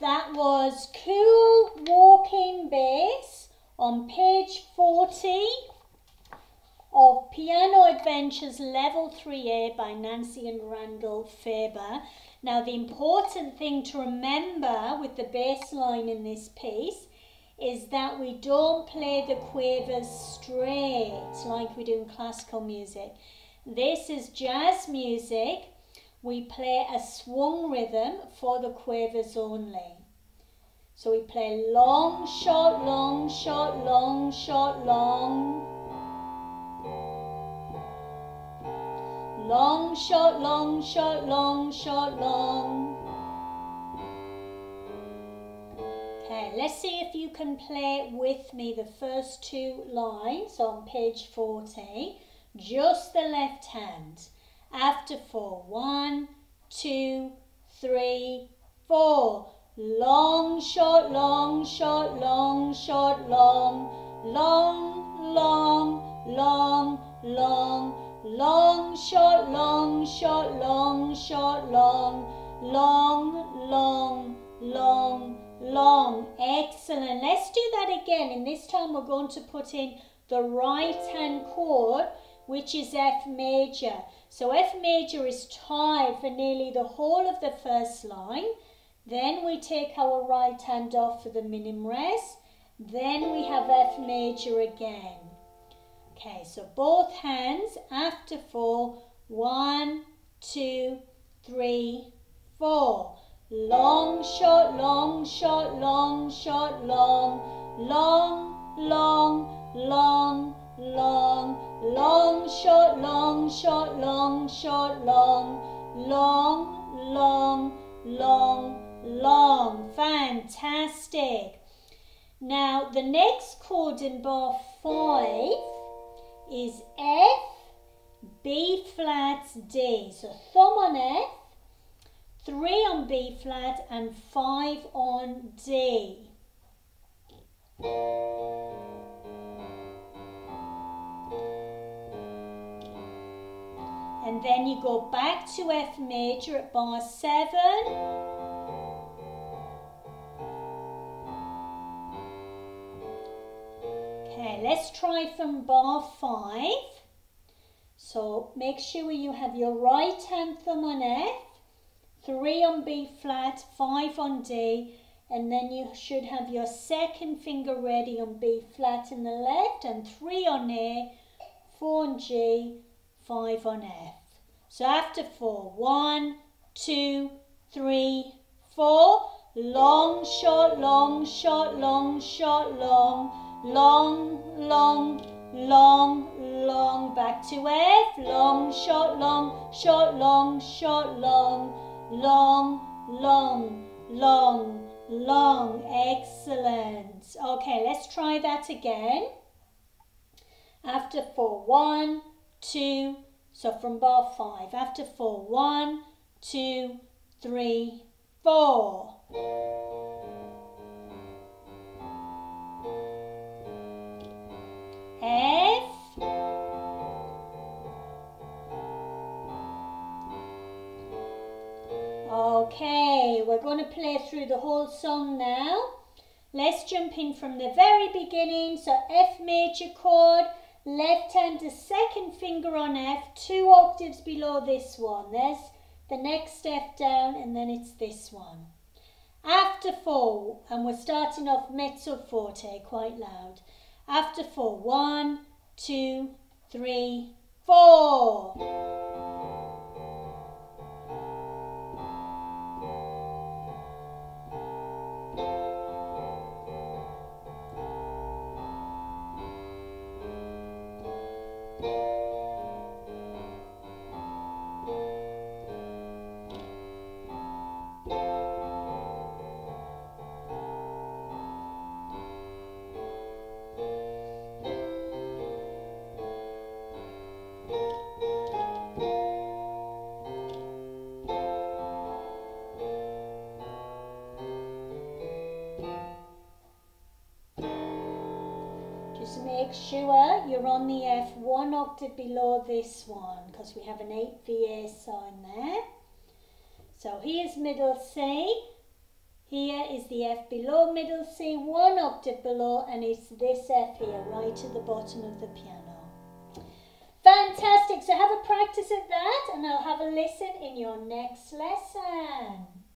was Cool Walk-in' Bass on page 40 of Piano Adventures Level 3A by Nancy and Randall Faber. Now, the important thing to remember with the bass line in this piece is that we don't play the quavers straight like we do in classical music. This is jazz music. We play a swung rhythm for the quavers only. So we play long, short, long, short, long, short, long. Long, short, long, short, long, short, long. Okay, let's see if you can play with me the first two lines on page 40. Just the left hand. After four. One, two, three, four. Long, short, long, short, long, short, long, long, long, long, long, long, short, long, short, long, short, long, long, long, long, long. Excellent. Let's do that again. And this time we're going to put in the right hand chord, which is F major. So F major is tied for nearly the whole of the first line. Then we take our right hand off for the minim rest. Then we have F major again. Okay, so both hands after four. One, two, three, four. Long, short, long, short, long, short, long, long, long, long, long, long, short, long, short, long, short, long, long, long, long, long. Fantastic. Now, the next chord in bar 5 is F, B flat, D. So thumb on F, 3 on B flat and 5 on D. And then you go back to F major at bar 7 Okay, let's try from bar 5. So make sure you have your right hand thumb on F, 3 on B flat, 5 on D, and then you should have your second finger ready on B flat in the left, and 3 on A, 4 on G, 5 on F. So after 4, 1, 2, 3, 4, long, short, long, short, long, short, long, long, long, long, long, back to F, long, short, long, short, long, short, long, long, long, long, long, excellent. Okay, let's try that again. After four, one, two, so from bar five, after four, one, two, three, four. F Okay, we're going to play through the whole song now. Let's jump in from the very beginning. So F major chord, left hand the second finger on F, two octaves below this one. There's the next F down and then it's this one. After four, and we're starting off mezzo forte, quite loud. After four, one, two, three, four. Make sure you're on the F one octave below this one because we have an 8 VA sign there. So here's middle C, Here is the F below middle C, one octave below, and it's this F here, right at the bottom of the piano. Fantastic. So have a practice at that, and I'll have a listen in your next lesson.